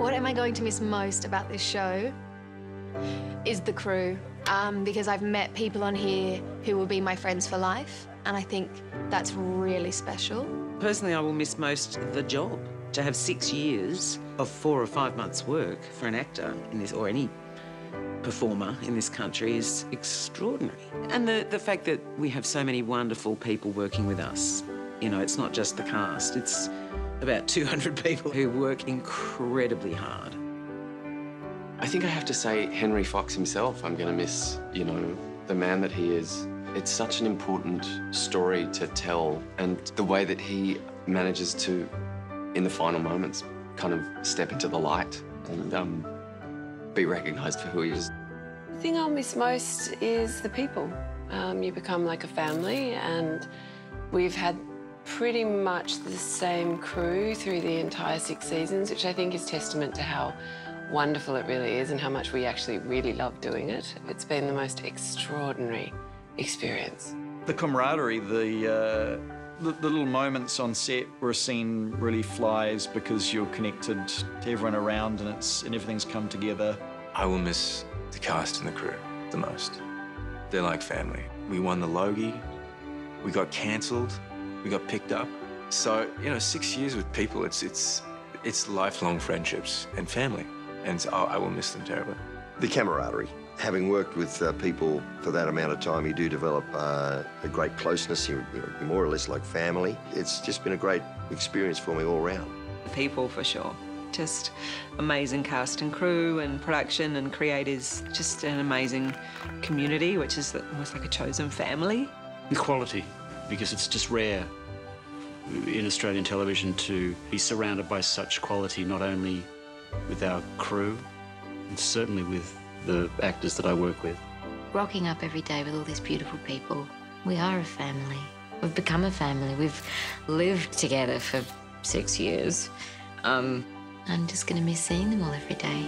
What am I going to miss most about this show is the crew, um, because I've met people on here who will be my friends for life, and I think that's really special. Personally, I will miss most the job. To have six years of four or five months' work for an actor in this, or any performer in this country, is extraordinary. And the, the fact that we have so many wonderful people working with us. You know, it's not just the cast, it's about 200 people who work incredibly hard. I think I have to say Henry Fox himself. I'm going to miss, you know, the man that he is. It's such an important story to tell, and the way that he manages to, in the final moments, kind of step into the light and um, be recognised for who he is. The thing I'll miss most is the people. Um, you become like a family, and we've had pretty much the same crew through the entire six seasons, which I think is testament to how wonderful it really is and how much we actually really love doing it. It's been the most extraordinary experience. The camaraderie, the, uh, the, the little moments on set where a scene really flies because you're connected to everyone around and it's and everything's come together. I will miss the cast and the crew the most. They're like family. We won the Logie, we got cancelled, we got picked up. So, you know, six years with people, it's, it's, it's lifelong friendships and family. And so I will miss them terribly. The camaraderie. Having worked with uh, people for that amount of time, you do develop uh, a great closeness. You're, you're more or less like family. It's just been a great experience for me all round. The people, for sure. Just amazing cast and crew and production and creators. Just an amazing community, which is almost like a chosen family. The quality, because it's just rare in Australian television to be surrounded by such quality, not only with our crew, and certainly with the actors that I work with. Rocking up every day with all these beautiful people. We are a family. We've become a family. We've lived together for six years. Um, I'm just going to miss seeing them all every day.